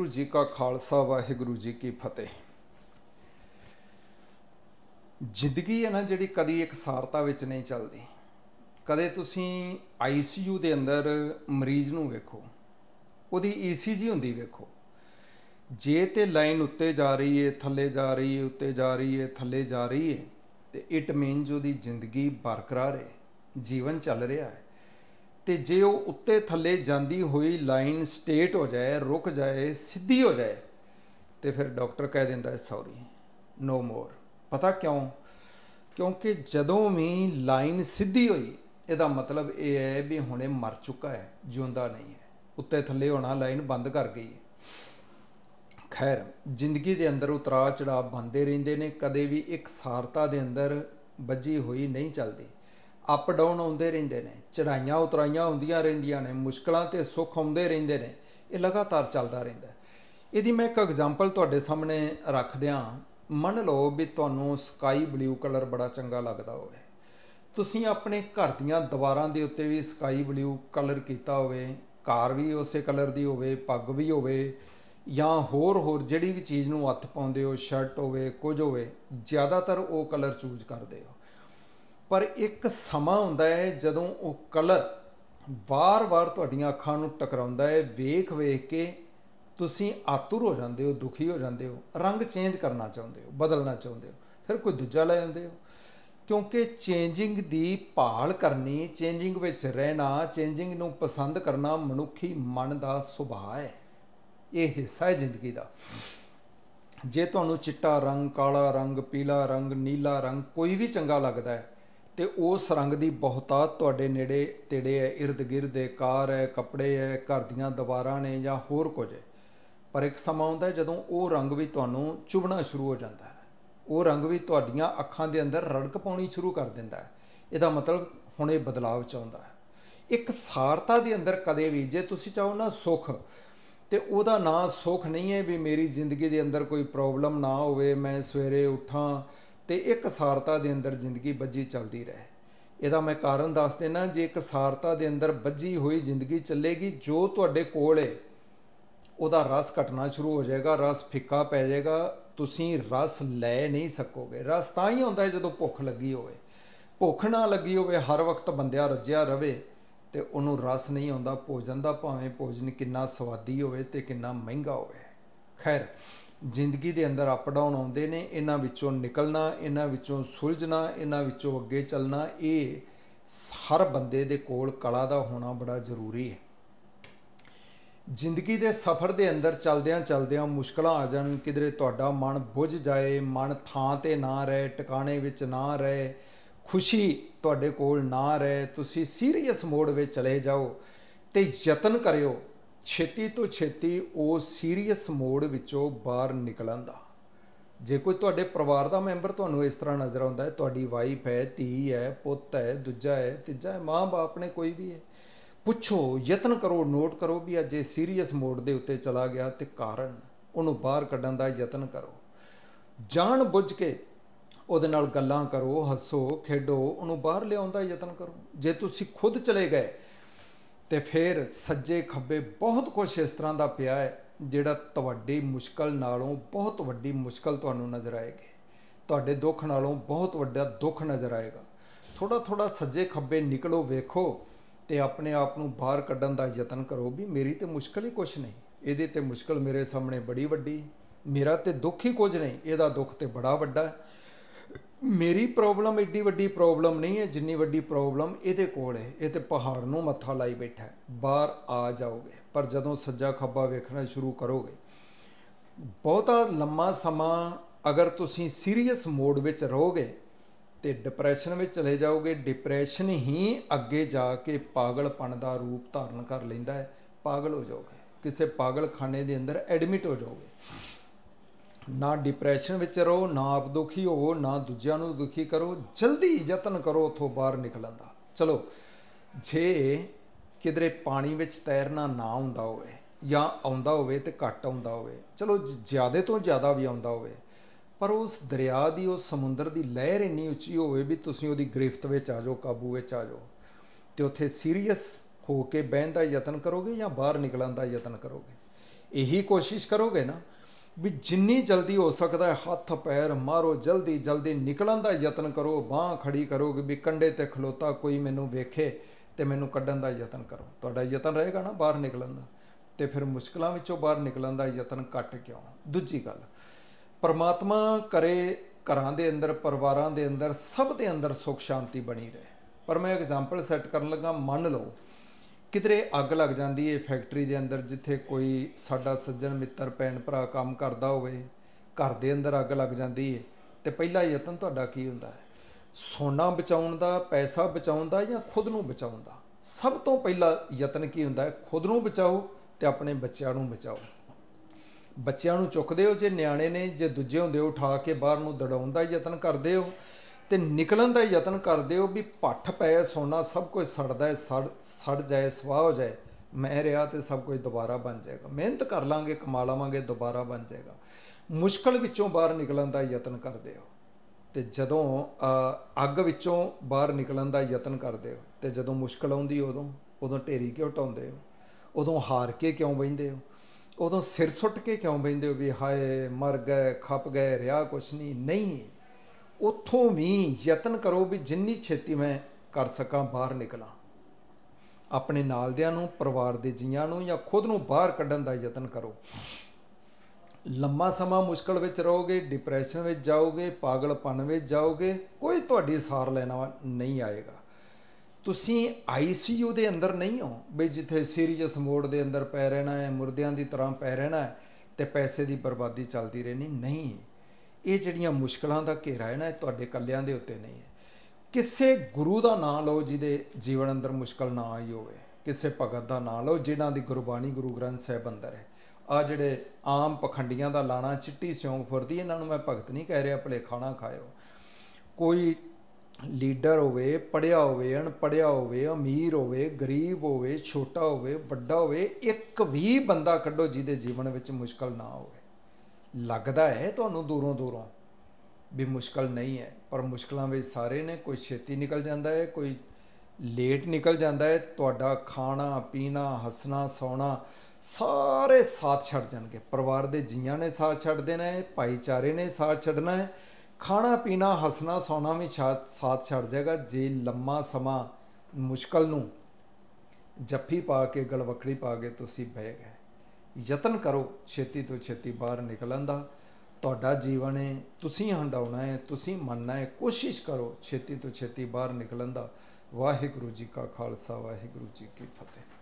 ਵਾਹਿਗੁਰੂ ਜੀ ਕਾ ਖਾਲਸਾ, ਵਾਹਿਗੁਰੂ ਜੀ ਕੀ ਫਤਿਹ। ਜ਼ਿੰਦਗੀ ਹੈ ਨਾ ਜਿਹੜੀ ਕਦੀ ਇਕਸਾਰਤਾ ਵਿੱਚ ਨਹੀਂ ਚੱਲਦੀ। ਕਦੇ ਤੁਸੀਂ ਆਈਸੀਯੂ ਦੇ ਅੰਦਰ ਮਰੀਜ਼ ਨੂੰ ਵੇਖੋ, ਉਹਦੀ ਈਸੀਜੀ ਹੁੰਦੀ ਵੇਖੋ। ਜੇ ਤੇ ਲਾਈਨ ਉੱਤੇ ਜਾ ਰਹੀ ਹੈ ਥੱਲੇ ਜਾ ਰਹੀ ਹੈ ਉੱਤੇ ਜਾ ਰਹੀ ਹੈ ਥੱਲੇ ਜਾ ਰਹੀ ਹੈ ਤੇ ਇਟ ਮੀਨਸ ਉਹਦੀ ਜ਼ਿੰਦਗੀ ਬਰਕਰਾਰ ਹੈ ਜੀਵਨ ਚੱਲ ਰਿਹਾ ਹੈ ਤੇ ਜੇ ਉਹ ਉੱਤੇ ਥੱਲੇ ਜਾਂਦੀ ਹੋਈ ਲਾਈਨ ਸਟੇਟ ਹੋ ਜਾਏ, ਰੁਕ ਜਾਏ, ਸਿੱਧੀ ਹੋ ਜਾਏ, ਤੇ ਫਿਰ ਡਾਕਟਰ ਕਹਿ ਦਿੰਦਾ ਹੈ ਸੌਰੀ ਨੋ ਮੋਰ ਪਤਾ ਕਿਉਂ? ਕਿਉਂਕਿ ਜਦੋਂ ਵੀ ਲਾਈਨ ਸਿੱਧੀ ਹੋਈ, ਇਹਦਾ ਮਤਲਬ ਇਹ ਹੈ ਵੀ ਹੁਣੇ ਮਰ ਚੁੱਕਾ ਹੈ, ਜਿਉਂਦਾ ਨਹੀਂ ਹੈ। ਉੱਤੇ ਥੱਲੇ ਹੋਣਾ, ਲਾਈਨ ਬੰਦ ਕਰ ਗਈ ਹੈ। ਖੈਰ, ਜ਼ਿੰਦਗੀ ਦੇ ਅੰਦਰ ਉਤਰਾ ਚੜਾਅ ਬੰਦੇ ਰਹਿੰਦੇ ਨੇ, ਕਦੇ ਵੀ ਇੱਕ ਸਾਰਤਾ ਦੇ ਅੰਦਰ ਵੱਜੀ ਹੋਈ ਨਹੀਂ ਚੱਲਦੀ। ਅਪ ਡਾਊਨ ਆਉਂਦੇ ਰਹਿੰਦੇ ਨੇ ਚੜਾਈਆਂ ਉਤਰਾਈਆਂ ਹੁੰਦੀਆਂ ਰਹਿੰਦੀਆਂ ਨੇ, ਮੁਸ਼ਕਲਾਂ ਤੇ ਸੁੱਖ ਆਉਂਦੇ ਰਹਿੰਦੇ ਨੇ, ਇਹ ਲਗਾਤਾਰ ਚੱਲਦਾ ਰਹਿੰਦਾ ਇਹਦੀ ਮੈਂ ਇੱਕ ਐਗਜ਼ਾਮਪਲ ਤੁਹਾਡੇ ਸਾਹਮਣੇ ਰੱਖ ਦਿਆਂ ਮੰਨ ਲਓ ਵੀ ਤੁਹਾਨੂੰ ਸਕਾਈ ਬਲੂ ਕਲਰ ਬੜਾ ਚੰਗਾ ਲੱਗਦਾ ਹੋਵੇ। ਤੁਸੀਂ ਆਪਣੇ ਘਰ ਦੀਆਂ ਦੀਵਾਰਾਂ ਦੇ ਉੱਤੇ ਵੀ ਸਕਾਈ ਬਲੂ ਕਲਰ ਕੀਤਾ ਹੋਵੇ, ਕਾਰ ਵੀ ਉਸੇ ਕਲਰ ਦੀ ਹੋਵੇ, ਪੱਗ ਵੀ ਹੋਵੇ, ਜਾਂ ਹੋਰ ਹੋਰ ਜਿਹੜੀ ਵੀ ਚੀਜ਼ ਨੂੰ ਹੱਥ ਪਾਉਂਦੇ ਹੋ ਸ਼ਰਟ ਹੋਵੇ, ਕੁਝ ਹੋਵੇ, ਜ਼ਿਆਦਾਤਰ ਉਹ ਕਲਰ ਚੂਜ਼ ਕਰਦੇ ਹੋ। ਪਰ ਇੱਕ ਸਮਾਂ ਹੁੰਦਾ ਹੈ ਜਦੋਂ ਉਹ ਕਲਰ ਵਾਰ-ਵਾਰ ਤੁਹਾਡੀਆਂ ਅੱਖਾਂ ਨੂੰ ਟਕਰਾਉਂਦਾ ਹੈ। ਵੇਖ-ਵੇਖ ਕੇ ਤੁਸੀਂ ਆਤੁਰ ਹੋ ਜਾਂਦੇ ਹੋ, ਦੁਖੀ ਹੋ ਜਾਂਦੇ ਹੋ, ਰੰਗ ਚੇਂਜ ਕਰਨਾ ਚਾਹੁੰਦੇ ਹੋ, ਬਦਲਣਾ ਚਾਹੁੰਦੇ ਹੋ, ਫਿਰ ਕੋਈ ਦੂਜਾ ਲੈ ਆਉਂਦੇ ਹੋ। ਕਿਉਂਕਿ ਚੇਂਜਿੰਗ ਦੀ ਭਾਲ ਕਰਨੀ ਚੇਂਜਿੰਗ ਵਿੱਚ ਰਹਿਣਾ ਚੇਂਜਿੰਗ ਨੂੰ ਪਸੰਦ ਕਰਨਾ ਮਨੁੱਖੀ ਮਨ ਦਾ ਸੁਭਾਅ ਹੈ। ਇਹ ਹਿੱਸਾ ਹੈ ਜ਼ਿੰਦਗੀ ਦਾ। ਜੇ ਤੁਹਾਨੂੰ ਚਿੱਟਾ ਰੰਗ, ਕਾਲਾ ਰੰਗ, ਪੀਲਾ ਰੰਗ, ਨੀਲਾ ਰੰਗ ਕੋਈ ਵੀ ਚੰਗਾ ਲੱਗਦਾ ਹੈ ਤੇ ਉਸ ਰੰਗ ਦੀ ਬਹੁਤਾਤ ਤੁਹਾਡੇ ਨੇੜੇ ਤੇੜੇ ਹੈ ird gird ਹੈ, ਕਾਰ ਹੈ, ਕੱਪੜੇ ਹੈ, ਘਰ ਦੀਆਂ ਦੀਵਾਰਾਂ ਨੇ ਜਾਂ ਹੋਰ ਕੁਝ ਹੈ। ਪਰ ਇੱਕ ਸਮਾਂ ਆਉਂਦਾ ਜਦੋਂ ਉਹ ਰੰਗ ਵੀ ਤੁਹਾਨੂੰ ਚੁਭਣਾ ਸ਼ੁਰੂ ਹੋ ਜਾਂਦਾ ਹੈ। ਉਹ ਰੰਗ ਵੀ ਤੁਹਾਡੀਆਂ ਅੱਖਾਂ ਦੇ ਅੰਦਰ ਰੜਕ ਪਾਉਣੀ ਸ਼ੁਰੂ ਕਰ ਦਿੰਦਾ ਹੈ। ਇਹਦਾ ਮਤਲਬ ਹੁਣ ਇਹ ਬਦਲਾਅ ਚਾਹੁੰਦਾ ਹੈ। ਇੱਕ ਸਾਰਤਾ ਦੇ ਅੰਦਰ ਕਦੇ ਵੀ ਜੇ ਤੁਸੀਂ ਚਾਹੋ ਨਾ ਸੁਖ, ਤੇ ਉਹਦਾ ਨਾਂ ਸੁਖ ਨਹੀਂ ਹੈ ਵੀ ਮੇਰੀ ਜ਼ਿੰਦਗੀ ਦੇ ਅੰਦਰ ਕੋਈ ਪ੍ਰੋਬਲਮ ਨਾ ਹੋਵੇ, ਮੈਂ ਸਵੇਰੇ ਉਠਾਂ ਤੇ ਇੱਕ ਸਾਰਤਾ ਦੇ ਅੰਦਰ ਜ਼ਿੰਦਗੀ ਬੱਜੀ ਚੱਲਦੀ ਰਹੇ। ਇਹਦਾ ਮੈਂ ਕਾਰਨ ਦੱਸ ਦੇਣਾ ਜੇ ਇੱਕ ਸਾਰਤਾ ਦੇ ਅੰਦਰ ਬੱਜੀ ਹੋਈ ਜ਼ਿੰਦਗੀ ਚੱਲੇਗੀ, ਜੋ ਤੁਹਾਡੇ ਕੋਲ ਹੈ ਉਹਦਾ ਰਸ ਘਟਣਾ ਸ਼ੁਰੂ ਹੋ ਜਾਏਗਾ, ਰਸ ਫਿੱਕਾ ਪੈ ਜਾਏਗਾ, ਤੁਸੀਂ ਰਸ ਲੈ ਨਹੀਂ ਸਕੋਗੇ। ਰਸ ਤਾਂ ਹੀ ਹੁੰਦਾ ਜਦੋਂ ਭੁੱਖ ਲੱਗੀ ਹੋਵੇ। ਭੁੱਖ ਨਾ ਲੱਗੀ ਹੋਵੇ, ਹਰ ਵਕਤ ਬੰਦਿਆ ਰੱਜਿਆ ਰਵੇ ਤੇ ਉਹਨੂੰ ਰਸ ਨਹੀਂ ਆਉਂਦਾ, ਭੋਜਨ ਦਾ ਭਾਵੇਂ ਭੋਜਨ ਕਿੰਨਾ ਸਵਾਦੀ ਹੋਵੇ ਤੇ ਕਿੰਨਾ ਮਹਿੰਗਾ ਹੋਵੇ। ਖੈਰ ਜ਼ਿੰਦਗੀ ਦੇ ਅੰਦਰ ਅਪ ਡਾਊਨ ਆਉਂਦੇ ਨੇ, ਇਹਨਾਂ ਵਿੱਚੋਂ ਨਿਕਲਣਾ, ਇਹਨਾਂ ਵਿੱਚੋਂ ਸੁਲਝਣਾ, ਇਹਨਾਂ ਵਿੱਚੋਂ ਅੱਗੇ ਚੱਲਣਾ, ਇਹ ਹਰ ਬੰਦੇ ਦੇ ਕੋਲ ਕਲਾ ਦਾ ਹੋਣਾ ਬੜਾ ਜ਼ਰੂਰੀ ਹੈ। ਜ਼ਿੰਦਗੀ ਦੇ ਸਫ਼ਰ ਦੇ ਅੰਦਰ ਚਲਦਿਆਂ ਚਲਦਿਆਂ ਮੁਸ਼ਕਲਾਂ ਆ ਜਾਣ, ਕਿਧਰੇ ਤੁਹਾਡਾ ਮਨ ਬੁੱਝ ਜਾਏ, ਮਨ ਥਾਂ ਤੇ ਨਾ ਰਹੇ, ਟਿਕਾਣੇ ਵਿੱਚ ਨਾ ਰਹੇ, ਖੁਸ਼ੀ ਤੁਹਾਡੇ ਕੋਲ ਨਾ ਰਹੇ, ਤੁਸੀਂ ਸੀਰੀਅਸ ਮੋਡ ਵਿੱਚ ਚਲੇ ਜਾਓ ਤੇ ਯਤਨ ਕਰਿਓ। ਛੇਤੀ ਤੋਂ ਛੇਤੀ ਉਹ ਸੀਰੀਅਸ ਮੋਡ ਵਿੱਚੋਂ ਬਾਹਰ ਨਿਕਲਣ ਦਾ। ਜੇ ਕੋਈ ਤੁਹਾਡੇ ਪਰਿਵਾਰ ਦਾ ਮੈਂਬਰ ਤੁਹਾਨੂੰ ਇਸ ਤਰ੍ਹਾਂ ਨਜ਼ਰ ਆਉਂਦਾ ਹੈ, ਤੁਹਾਡੀ ਵਾਈਫ ਹੈ, ਧੀ ਹੈ, ਪੁੱਤ ਹੈ, ਦੂਜਾ ਹੈ, ਤੀਜਾ ਹੈ, ਮਾਂ-ਬਾਪ ਨੇ ਕੋਈ ਵੀ ਹੈ, ਪੁੱਛੋ, ਯਤਨ ਕਰੋ, ਨੋਟ ਕਰੋ ਵੀ ਅੱਜ ਇਹ ਸੀਰੀਅਸ ਮੋਡ ਦੇ ਉੱਤੇ ਚਲਾ ਗਿਆ ਤੇ ਕਾਰਨ ਉਹਨੂੰ ਬਾਹਰ ਕੱਢਣ ਦਾ ਯਤਨ ਕਰੋ। ਜਾਣ ਬੁੱਝ ਕੇ ਉਹਦੇ ਨਾਲ ਗੱਲਾਂ ਕਰੋ, ਹੱਸੋ, ਖੇਡੋ, ਉਹਨੂੰ ਬਾਹਰ ਲਿਆਉਣ ਦਾ ਯਤਨ ਕਰੋ। ਜੇ ਤੁਸੀਂ ਖੁਦ ਚਲੇ ਗਏ ਤੇ ਫਿਰ ਸੱਜੇ ਖੱਬੇ ਬਹੁਤ ਕੁਝ ਇਸ ਤਰ੍ਹਾਂ ਦਾ ਪਿਆ ਹੈ, ਜਿਹੜਾ ਤੁਹਾਡੀ ਮੁਸ਼ਕਲ ਨਾਲੋਂ ਬਹੁਤ ਵੱਡੀ ਮੁਸ਼ਕਲ ਤੁਹਾਨੂੰ ਨਜ਼ਰ ਆਏਗੀ। ਤੁਹਾਡੇ ਦੁੱਖ ਨਾਲੋਂ ਬਹੁਤ ਵੱਡਾ ਦੁੱਖ ਨਜ਼ਰ ਆਏਗਾ। ਥੋੜਾ ਥੋੜਾ ਸੱਜੇ ਖੱਬੇ ਨਿਕਲੋ, ਵੇਖੋ ਤੇ ਆਪਣੇ ਆਪ ਨੂੰ ਬਾਹਰ ਕੱਢਣ ਦਾ ਯਤਨ ਕਰੋ ਵੀ ਮੇਰੀ ਤੇ ਮੁਸ਼ਕਲ ਹੀ ਕੁਝ ਨਹੀਂ, ਇਹਦੇ ਤੇ ਮੁਸ਼ਕਲ ਮੇਰੇ ਸਾਹਮਣੇ ਬੜੀ ਵੱਡੀ, ਮੇਰਾ ਤੇ ਦੁੱਖ ਹੀ ਕੁਝ ਨਹੀਂ, ਇਹਦਾ ਦੁੱਖ ਤੇ ਬੜਾ ਵੱਡਾ ਮੇਰੀ ਪ੍ਰੋਬਲਮ, ਏਡੀ ਵੱਡੀ ਪ੍ਰੋਬਲਮ ਨਹੀਂ ਹੈ, ਜਿੰਨੀ ਵੱਡੀ ਪ੍ਰੋਬਲਮ ਇਹਦੇ ਕੋਲ ਹੈ। ਇਹ ਤੇ ਪਹਾੜ ਨੂੰ ਮੱਥਾ ਲਾਈ ਬੈਠਾ ਹੈ। ਬਾਹਰ ਆ ਜਾਓਗੇ, ਪਰ ਜਦੋਂ ਸੱਜਾ ਖੱਬਾ ਵੇਖਣਾ ਸ਼ੁਰੂ ਕਰੋਗੇ, ਬਹੁਤਾ ਲੰਮਾ ਸਮਾਂ ਅਗਰ ਤੁਸੀਂ ਸੀਰੀਅਸ ਮੋਡ ਵਿੱਚ ਰਹੋਗੇ ਤੇ ਡਿਪਰੈਸ਼ਨ ਵਿੱਚ ਚਲੇ ਜਾਓਗੇ, ਡਿਪਰੈਸ਼ਨ ਹੀ ਅੱਗੇ ਜਾ ਕੇ ਪਾਗਲਪਣ ਦਾ ਰੂਪ ਧਾਰਨ ਕਰ ਲੈਂਦਾ ਹੈ। ਪਾਗਲ ਹੋ ਜਾਓਗੇ। ਕਿਸੇ ਪਾਗਲਖਾਨੇ ਦੇ ਅੰਦਰ ਐਡਮਿਟ ਹੋ ਜਾਓਗੇ। ਨਾ ਡਿਪਰੈਸ਼ਨ ਵਿੱਚ ਰਹੋ, ਨਾ ਆਪ ਦੁਖੀ ਹੋਵੋ, ਨਾ ਦੂਜਿਆਂ ਨੂੰ ਦੁਖੀ ਕਰੋ, ਜਲਦੀ ਯਤਨ ਕਰੋ ਉਥੋਂ ਬਾਹਰ ਨਿਕਲਣ ਦਾ। ਚਲੋ, ਜੇ ਕਿਧਰੇ ਪਾਣੀ ਵਿੱਚ ਤੈਰਨਾ ਨਾ ਆਉਂਦਾ ਹੋਵੇ ਜਾਂ ਆਉਂਦਾ ਹੋਵੇ ਤੇ ਘੱਟ ਆਉਂਦਾ ਹੋਵੇ, ਚਲੋ ਜ਼ਿਆਦੇ ਤੋਂ ਜ਼ਿਆਦਾ ਵੀ ਆਉਂਦਾ ਹੋਵੇ, ਪਰ ਉਸ ਦਰਿਆ ਦੀ, ਉਸ ਸਮੁੰਦਰ ਦੀ ਲਹਿਰ ਇੰਨੀ ਉੱਚੀ ਹੋਵੇ ਵੀ ਤੁਸੀਂ ਉਹਦੀ ਗ੍ਰਿਫਤ ਵਿੱਚ ਆ ਜਾਓ, ਕਾਬੂ ਵਿੱਚ ਆ ਜਾਓ, ਤੇ ਉੱਥੇ ਸੀਰੀਅਸ ਹੋ ਕੇ ਬਹਿਣ ਦਾ ਯਤਨ ਕਰੋਗੇ ਜਾਂ ਬਾਹਰ ਨਿਕਲਣ ਦਾ ਯਤਨ ਕਰੋਗੇ। ਇਹੀ ਕੋਸ਼ਿਸ਼ ਕਰੋਗੇ ਨਾ ਵੀ ਜਿੰਨੀ ਜਲਦੀ ਹੋ ਸਕਦਾ ਹੈ, ਹੱਥ ਪੈਰ ਮਾਰੋ, ਜਲਦੀ ਜਲਦੀ ਨਿਕਲਣ ਦਾ ਯਤਨ ਕਰੋ, ਬਾਹ ਖੜੀ ਕਰੋਗੇ ਵੀ ਕੰਡੇ ਤੇ ਖਲੋਤਾ ਕੋਈ ਮੈਨੂੰ ਵੇਖੇ ਤੇ ਮੈਨੂੰ ਕੱਢਣ ਦਾ ਯਤਨ ਕਰੋ। ਤੁਹਾਡਾ ਯਤਨ ਰਹੇਗਾ ਨਾ ਬਾਹਰ ਨਿਕਲਣ ਦਾ? ਤੇ ਫਿਰ ਮੁਸ਼ਕਲਾਂ ਵਿੱਚੋਂ ਬਾਹਰ ਨਿਕਲਣ ਦਾ ਯਤਨ ਘੱਟ ਕਿਉਂ? ਦੂਜੀ ਗੱਲ, ਪਰਮਾਤਮਾ ਕਰੇ ਘਰਾਂ ਦੇ ਅੰਦਰ, ਪਰਿਵਾਰਾਂ ਦੇ ਅੰਦਰ, ਸਭ ਦੇ ਅੰਦਰ ਸੁਖ ਸ਼ਾਂਤੀ ਬਣੀ ਰਹੇ। ਪਰ ਮੈਂ ਐਗਜ਼ਾਮਪਲ ਸੈੱਟ ਕਰਨ ਲੱਗਾ, ਮੰਨ ਲਓ ਕਿਧਰੇ ਅੱਗ ਲੱਗ ਜਾਂਦੀ ਹੈ ਫੈਕਟਰੀ ਦੇ ਅੰਦਰ ਜਿੱਥੇ ਕੋਈ ਸਾਡਾ ਸੱਜਣ ਮਿੱਤਰ, ਭੈਣ ਭਰਾ ਕੰਮ ਕਰਦਾ ਹੋਵੇ, ਘਰ ਦੇ ਅੰਦਰ ਅੱਗ ਲੱਗ ਜਾਂਦੀ ਹੈ ਤੇ ਪਹਿਲਾ ਯਤਨ ਤੁਹਾਡਾ ਕੀ ਹੁੰਦਾ ਹੈ? ਸੋਨਾ ਬਚਾਉਣ ਦਾ, ਪੈਸਾ ਬਚਾਉਣ ਦਾ ਜਾਂ ਖੁਦ ਨੂੰ ਬਚਾਉਣ ਦਾ? ਸਭ ਤੋਂ ਪਹਿਲਾ ਯਤਨ ਕੀ ਹੁੰਦਾ ਹੈ? ਖੁਦ ਨੂੰ ਬਚਾਓ ਤੇ ਆਪਣੇ ਬੱਚਿਆਂ ਨੂੰ ਬਚਾਓ। ਬੱਚਿਆਂ ਨੂੰ ਚੁੱਕਦੇ ਹੋ ਜੇ ਨਿਆਣੇ ਨੇ, ਜੇ ਦੂਜੇ ਹੁੰਦੇ ਉਠਾ ਕੇ ਬਾਹਰ ਨੂੰ ਦੜਾਉਣ ਦਾ ਯਤਨ ਕਰਦੇ ਹੋ। ਤੇ ਨਿਕਲਣ ਦਾ ਯਤਨ ਕਰਦੇ ਹੋ ਵੀ ਪੱਠ ਪਏ ਸੋਨਾ ਸਭ ਕੁਝ ਸੜਦਾ ਹੈ, ਸੜ ਸੜ ਜਾਏ, ਸਵਾਹ ਹੋ ਜਾਏ, ਮੈਂ ਰਿਹਾ ਤੇ ਸਭ ਕੁਝ ਦੁਬਾਰਾ ਬਣ ਜਾਏਗਾ। ਮਿਹਨਤ ਕਰ ਲਾਂਗੇ, ਕਮਾ ਲਾਵਾਂਗੇ, ਦੁਬਾਰਾ ਬਣ ਜਾਏਗਾ। ਮੁਸ਼ਕਲ ਵਿੱਚੋਂ ਬਾਹਰ ਨਿਕਲਣ ਦਾ ਯਤਨ ਕਰਦੇ ਹੋ। ਤੇ ਜਦੋਂ ਅੱਗ ਵਿੱਚੋਂ ਬਾਹਰ ਨਿਕਲਣ ਦਾ ਯਤਨ ਕਰਦੇ ਹੋ, ਤੇ ਜਦੋਂ ਮੁਸ਼ਕਲ ਆਉਂਦੀ ਉਦੋਂ ਉਦੋਂ ਢੇਰੀ ਕਿਉਂ ਟਾਉਂਦੇ ਹੋ? ਉਦੋਂ ਹਾਰ ਕੇ ਕਿਉਂ ਬੈੰਦੇ ਹੋ? ਉਦੋਂ ਸਿਰ ਸੁੱਟ ਕੇ ਕਿਉਂ ਬੈੰਦੇ ਹੋ ਵੀ ਹਾਏ, ਮਰ ਗਏ, ਖੱਪ ਗਏ, ਰਿਹਾ ਕੁਛ ਨਹੀਂ? ਨਹੀਂ। ਉੱਥੋਂ ਵੀ ਯਤਨ ਕਰੋ ਵੀ ਜਿੰਨੀ ਛੇਤੀ ਮੈਂ ਕਰ ਸਕਾਂ, ਬਾਹਰ ਨਿਕਲਾਂ। ਆਪਣੇ ਨਾਲਦਿਆਂ ਨੂੰ, ਪਰਿਵਾਰ ਦੇ ਜੀਆਂ ਨੂੰ ਜਾਂ ਖੁਦ ਨੂੰ ਬਾਹਰ ਕੱਢਣ ਦਾ ਯਤਨ ਕਰੋ। ਲੰਮਾ ਸਮਾਂ ਮੁਸ਼ਕਲ ਵਿੱਚ ਰਹੋਗੇ ਡਿਪਰੈਸ਼ਨ ਵਿੱਚ ਜਾਓਗੇ, ਪਾਗਲਪਨ ਵਿੱਚ ਜਾਓਗੇ, ਕੋਈ ਤੁਹਾਡੀ ਸਾਰ ਲੈਣਾ ਨਹੀਂ ਆਏਗਾ। ਤੁਸੀਂ ਆਈਸੀਯੂ ਦੇ ਅੰਦਰ ਨਹੀਂ ਹੋ, ਵੀ ਜਿੱਥੇ ਸੀਰੀਅਸ ਮੋਡ ਦੇ ਅੰਦਰ ਪੈ ਰਹਿਣਾ ਹੈ, ਮੁਰਦਿਆਂ ਦੀ ਤਰ੍ਹਾਂ ਪੈ ਰਹਿਣਾ ਹੈ ਤੇ ਪੈਸੇ ਦੀ ਬਰਬਾਦੀ ਚੱਲਦੀ ਰਹਿਣੀ ਨਹੀਂ। ਇਹ ਜਿਹੜੀਆਂ ਮੁਸ਼ਕਲਾਂ ਦਾ ਘੇਰਾ ਹੈ ਨਾ, ਇਹ ਤੁਹਾਡੇ ਕੱਲਿਆਂ ਦੇ ਉੱਤੇ ਨਹੀਂ ਹੈ। ਕਿਸੇ ਗੁਰੂ ਦਾ ਨਾਮ ਲਓ ਜਿਹਦੇ ਜੀਵਨ ਅੰਦਰ ਮੁਸ਼ਕਲ ਨਾ ਆਈ ਹੋਵੇ। ਕਿਸੇ ਭਗਤ ਦਾ ਨਾਮ ਲਓ ਜਿਨ੍ਹਾਂ ਦੀ ਗੁਰਬਾਣੀ ਗੁਰੂ ਗ੍ਰੰਥ ਸਾਹਿਬ ਅੰਦਰ ਹੈ। ਆ ਜਿਹੜੇ ਆਮ ਪਖੰਡੀਆਂ ਦਾ ਲਾਣਾ, ਚਿੱਟੀ ਸਿਉਂਕ ਫੁਰਦੀ, ਇਹਨਾਂ ਨੂੰ ਮੈਂ ਭਗਤ ਨਹੀਂ ਕਹਿ ਰਿਹਾ ਭਲੇ ਖਾਣਾ ਖਾਇਓ। ਕੋਈ ਲੀਡਰ ਹੋਵੇ ਪੜਿਆ ਹੋਵੇ ਅਣਪੜਿਆ ਹੋਵੇ, ਅਮੀਰ ਹੋਵੇ, ਗਰੀਬ ਹੋਵੇ, ਛੋਟਾ ਹੋਵੇ, ਵੱਡਾ ਹੋਵੇ, ਇੱਕ ਵੀ ਬੰਦਾ ਕੱਢੋ ਜਿਹਦੇ ਜੀਵਨ ਵਿੱਚ ਮੁਸ਼ਕਲ ਨਾ ਹੋਵੇ। ਲੱਗਦਾ ਹੈ ਤੁਹਾਨੂੰ ਦੂਰੋਂ ਦੂਰੋਂ ਵੀ ਮੁਸ਼ਕਲ ਨਹੀਂ ਹੈ, ਪਰ ਮੁਸ਼ਕਲਾਂ ਵਿੱਚ ਸਾਰੇ ਨੇ ਕੋਈ ਛੇਤੀ ਨਿਕਲ ਜਾਂਦਾ ਹੈ, ਕੋਈ ਲੇਟ ਨਿਕਲ ਜਾਂਦਾ ਹੈ, ਤੁਹਾਡਾ ਖਾਣਾ, ਪੀਣਾ, ਹੱਸਣਾ, ਸੌਣਾ, ਸਾਰੇ ਸਾਥ ਛੱਡ ਜਾਣਗੇ। ਪਰਿਵਾਰ ਦੇ ਜੀਆਂ ਨੇ ਸਾਥ ਛੱਡ ਦੇਣਾ ਹੈ, ਭਾਈਚਾਰੇ ਨੇ ਸਾਥ ਛੱਡਣਾ ਹੈ, ਖਾਣਾ, ਪੀਣਾ, ਹੱਸਣਾ, ਸੌਣਾ ਵੀ ਸਾਥ ਛੱਡ ਜਾਏਗਾ। ਜੇ ਲੰਮਾ ਸਮਾਂ ਮੁਸ਼ਕਲ ਨੂੰ ਜੱਫੀ ਪਾ ਕੇ, ਗਲਵਕੜੀ ਪਾ ਕੇ ਤੁਸੀਂ ਬਹਿ ਗਏ। ਯਤਨ ਕਰੋ ਛੇਤੀ ਤੋਂ ਛੇਤੀ ਬਾਹਰ ਨਿਕਲਣ ਦਾ। ਤੁਹਾਡਾ ਜੀਵਨ ਹੈ, ਤੁਸੀਂ ਹੰਡਾਉਣਾ ਹੈ, ਤੁਸੀਂ ਮੰਨਣਾ ਹੈ, ਕੋਸ਼ਿਸ਼ ਕਰੋ ਛੇਤੀ ਤੋਂ ਛੇਤੀ ਬਾਹਰ ਨਿਕਲਣ ਦਾ। ਵਾਹਿਗੁਰੂ ਜੀ ਕਾ ਖਾਲਸਾ, ਵਾਹਿਗੁਰੂ ਜੀ ਕੀ ਫਤਿਹ।